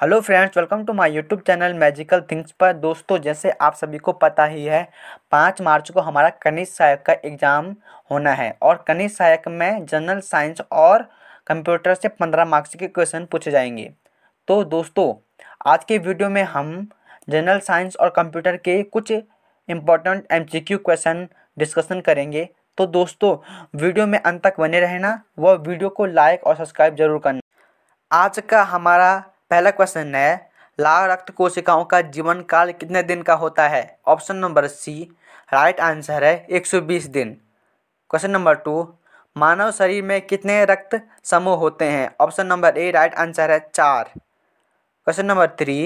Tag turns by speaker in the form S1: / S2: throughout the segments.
S1: Hello friends, welcome to my YouTube channel magical things पर। दोस्तों, जैसे आप सभी को पता ही है, पाँच मार्च को हमारा कनिष्ठ सहायक का एग्ज़ाम होना है और कनिष्ठ सहायक में जनरल साइंस और कंप्यूटर से पंद्रह मार्क्स के क्वेश्चन पूछे जाएँगे। तो दोस्तों, आज के वीडियो में हम जनरल साइंस और कंप्यूटर के कुछ इम्पोर्टेंट एम क्वेश्चन डिस्कशन करेंगे। तो दोस्तों, वीडियो में अंत तक बने रहना व वीडियो को लाइक और सब्सक्राइब ज़रूर करना। आज का हमारा पहला क्वेश्चन है, लाल रक्त कोशिकाओं का जीवन काल कितने दिन का होता है? Option number C right answer है 120 दिन। क्वेश्चन नंबर टू मानव शरीर में कितने रक्त समूह होते हैं? Option number A right answer है चार। क्वेश्चन नंबर थ्री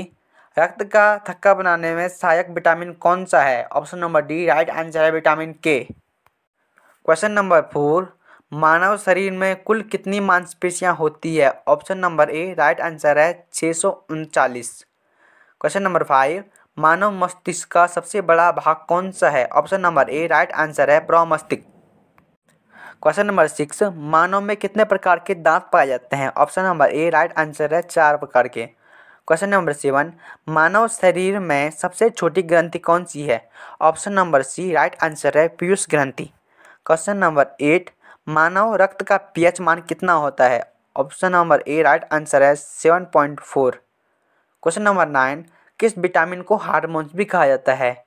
S1: रक्त का थक्का बनाने में सहायक विटामिन कौन सा है? Option number D right answer है vitamin K question number four मानव शरीर में कुल कितनी मांसपेशियाँ होती है? Option number A right answer है छः सौ उनचालीस। क्वेश्चन नंबर फाइव मानव मस्तिष्क का सबसे बड़ा भाग कौन सा है? Option number A right answer है ब्रह्मस्तिष्क क्वेश्चन नंबर सिक्स मानव में कितने प्रकार के दांत पाए जाते हैं? Option number A right answer है चार प्रकार के। क्वेश्चन नंबर सेवन मानव शरीर में सबसे छोटी ग्रंथि कौन सी है? Option number C right answer है पीयूष ग्रंथि। क्वेश्चन नंबर एट मानव रक्त का पीएच मान कितना होता है? Option number A, right answer है seven point four. Question number nine, किस विटामिन को हार्मोन्स भी कहा जाता है?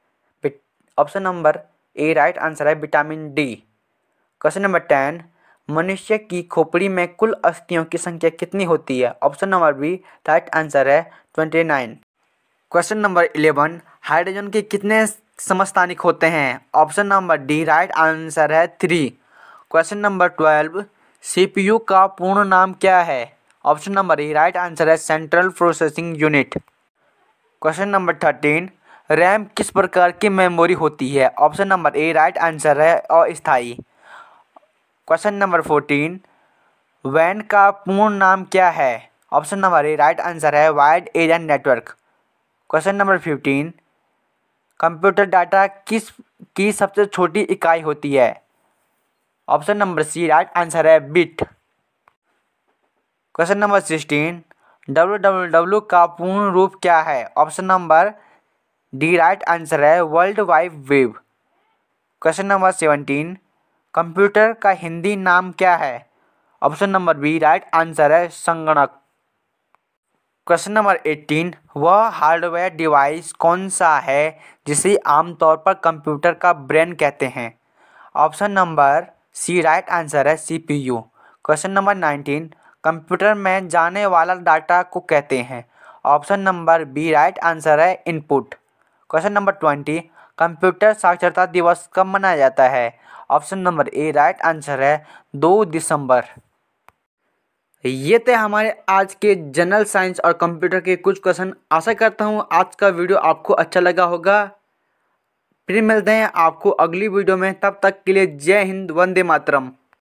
S1: Option number A, right answer है vitamin D. Question number ten, मनुष्य की खोपड़ी में कुल अस्थियों की संख्या कितनी होती है? Option number B, right answer है twenty nine. Question number eleven, hydrogen के कितने समस्थानिक होते हैं? Option number D, right answer है three. Question number twelve CPU का पूर्ण नाम क्या है? Option number A right answer है central processing unit question number thirteen RAM किस प्रकार की मेमोरी होती है? Option number A right answer है अस्थाई क्वेश्चन नंबर फोर्टीन वैन का पूर्ण नाम क्या है? Option number A right answer है wide area network question number fifteen computer data किस, की सबसे छोटी इकाई होती है? Option number C right answer है bit question number sixteen W W W का पूर्ण रूप क्या है? Option number D right answer है world wide web question number seventeen computer का हिंदी नाम क्या है? Option number B right answer है संगणक. क्वेश्चन नंबर एट्टीन वह हार्डवेयर डिवाइस कौन सा है जिसे आमतौर पर कंप्यूटर का ब्रेन कहते हैं? Option number C right answer है C P U question number nineteen, computer में जाने वाला डाटा को कहते हैं। Option number B right answer है input. Question number twenty, computer साक्षरता दिवस कब मनाया जाता है? Option number A right answer है दो दिसंबर। ये थे हमारे आज के जनरल साइंस और कंप्यूटर के कुछ क्वेश्चन। आशा करता हूँ आज का वीडियो आपको अच्छा लगा होगा। फिर मिलते हैं आपको अगली वीडियो में, तब तक के लिए जय हिंद, वंदे मातरम।